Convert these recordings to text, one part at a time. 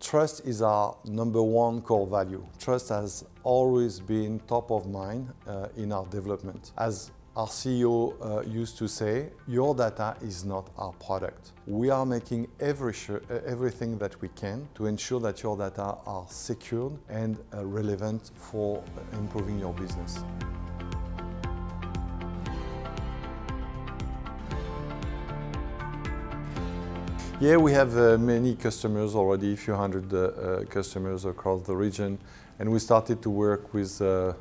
Trust is our number one core value. Trust has always been top of mind uh, in our development. As our CEO uh, used to say, your data is not our product. We are making every uh, everything that we can to ensure that your data are secured and uh, relevant for improving your business. Yeah, we have uh, many customers already, a few hundred uh, uh, customers across the region, and we started to work with uh,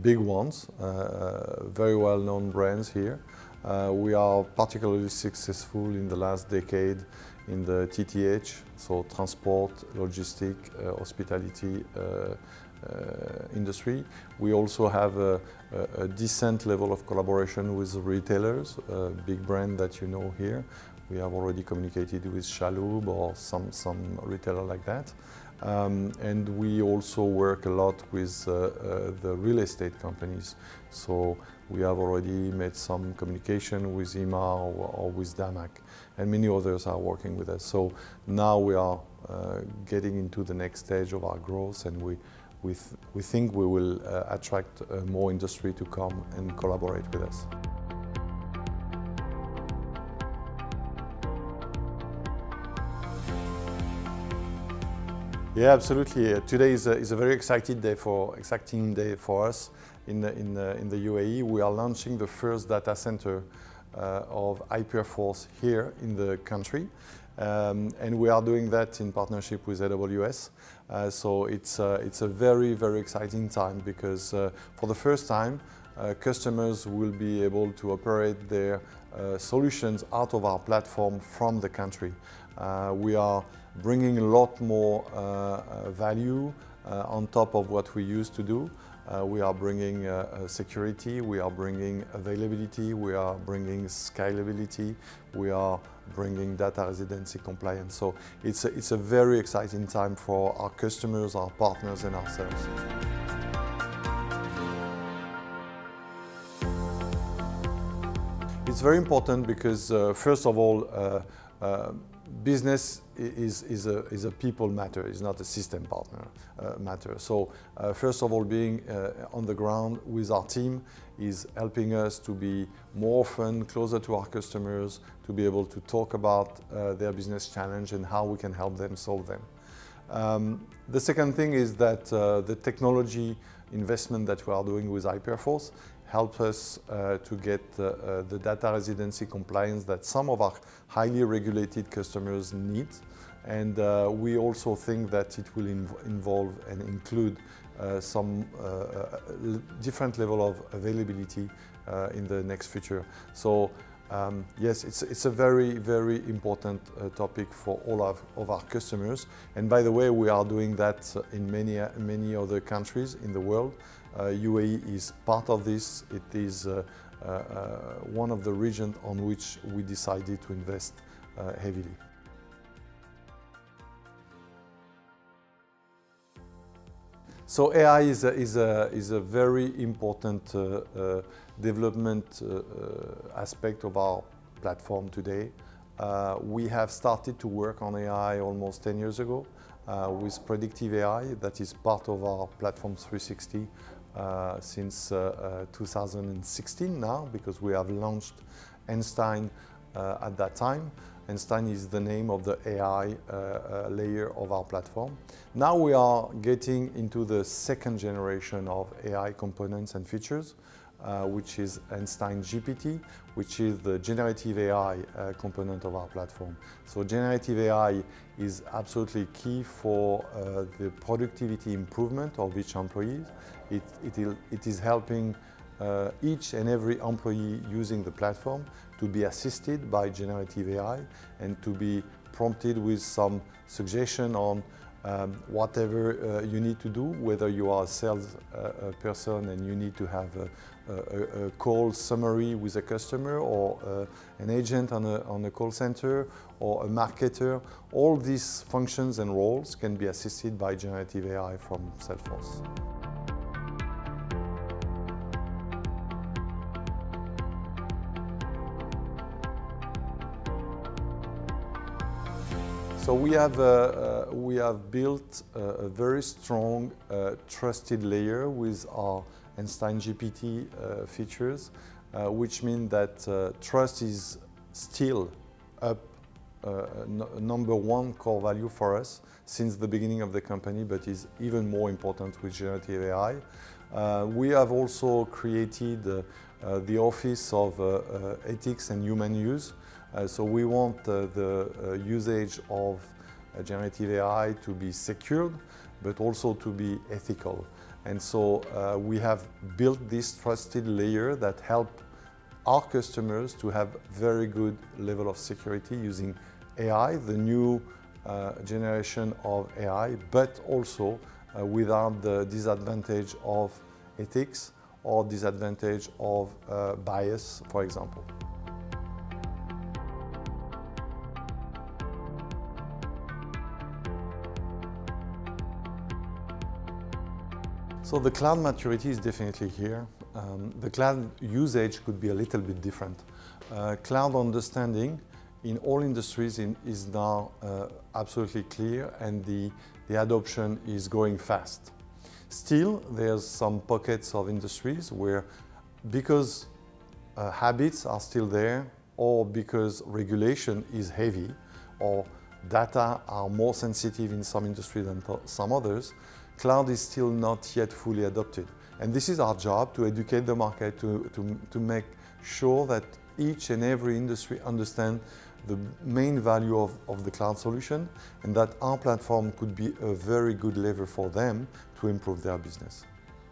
big ones, uh, very well-known brands here. Uh, we are particularly successful in the last decade in the TTH, so transport, logistic, hospitality industry. We also have a, a, a, decent level of collaboration with retailers, a big brand that you know here. We have already communicated with Chalhoub or some, some retailer like that. Um, and we also work a lot with uh, uh, the real estate companies. So we have already made some communication with Emaar or, or, with Damac, and many others are working with us. So now we are uh, getting into the next stage of our growth, and we we, th we think we will uh, attract uh, more industry to come and collaborate with us. Yeah, absolutely. Uh, today is a, is a very exciting day for exciting day for us in the, in the, in the UAE. We are launching the first data center uh, of Hyperforce here in the country. Um, and we are doing that in partnership with AWS. Uh, so it's, uh, it's a very, very exciting time because uh, for the first time, uh, customers will be able to operate their uh, solutions out of our platform from the country. Uh, we are bringing a lot more uh, uh, value on top of what we used to do. we are bringing security, we are bringing availability, we are bringing scalability, we are bringing data residency compliance. So it's a, it's a very exciting time for our customers, our partners and ourselves. It's very important because, uh, first of all, uh, uh, business is, is, a, is a people matter, it's not a system partner uh, matter. So uh, first of all, being uh, on the ground with our team is helping us to be more often closer to our customers, to be able to talk about uh, their business challenge and how we can help them solve them. Um, the second thing is that uh, the technology investment that we are doing with Hyperforce help us uh, to get uh, uh, the data residency compliance that some of our highly regulated customers need. And uh, we also think that it will inv involve and include uh, some different level of availability in the next future. So um, yes, it's, it's a very, very important uh, topic for all of, of our customers. And by the way, we are doing that in many, many other countries in the world. Uh, UAE is part of this. It is uh, uh, uh, one of the regions on which we decided to invest uh, heavily. So AI is a, is a, is a very important development uh, uh, aspect of our platform today. Uh, we have started to work on AI almost 10 years ago with predictive AI that is part of our platform 360 uh, since uh, uh, 2016 now because we have launched Einstein at that time. Einstein is the name of the AI layer of our platform. Now we are getting into the second generation of AI components and features uh, which is Einstein GPT, which is the generative AI uh, component of our platform. So generative AI is absolutely key for uh, the productivity improvement of each employee. It, it, it is helping uh, each and every employee using the platform to be assisted by generative AI and to be prompted with some suggestion on um, whatever uh, you need to do, whether you are a sales uh, person and you need to have a, a, a, call summary with a customer or uh, an agent on a, on a call center or a marketer, all these functions and roles can be assisted by generative AI from Salesforce. So we have, uh, uh, we have built a, a very strong uh, trusted layer with our Einstein GPT uh, features, uh, which mean that uh, trust is still up number one core value for us since the beginning of the company, but is even more important with generative AI. Uh, we have also created uh, uh, the Office of Ethics and Human Use, uh, so we want uh, the uh, usage of generative AI to be secured, but also to be ethical. And so we have built this trusted layer that help our customers to have very good level of security using AI, the new uh, generation of AI, but also uh, without the disadvantage of ethics or disadvantage of uh, bias, for example. So the cloud maturity is definitely here. Um, the cloud usage could be a little bit different. Uh, cloud understanding in all industries in, is now uh, absolutely clear and the, the adoption is going fast. Still, there's some pockets of industries where because uh, habits are still there or because regulation is heavy or data are more sensitive in some industries than some others, cloud is still not yet fully adopted. And this is our job to educate the market, to, to, to make sure that each and every industry understand the main value of, of the cloud solution and that our platform could be a very good lever for them to improve their business.